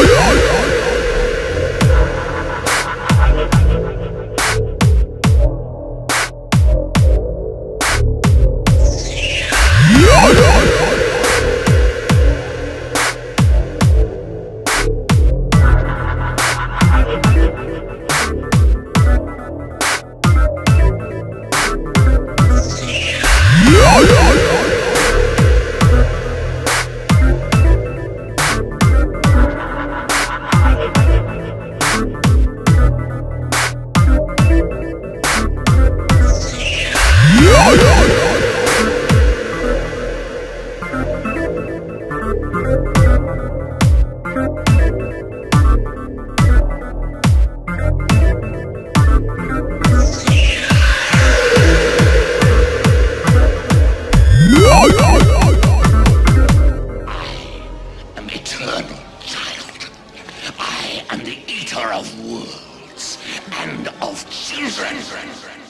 Oh, yeah. Eternal child, I am the eater of worlds and of children.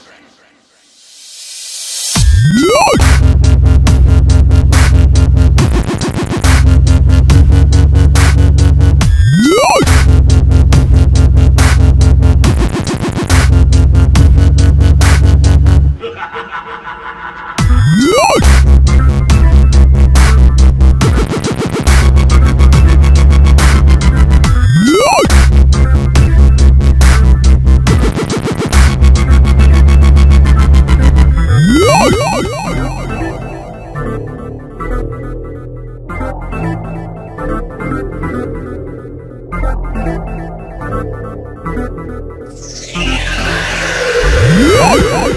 Yeah!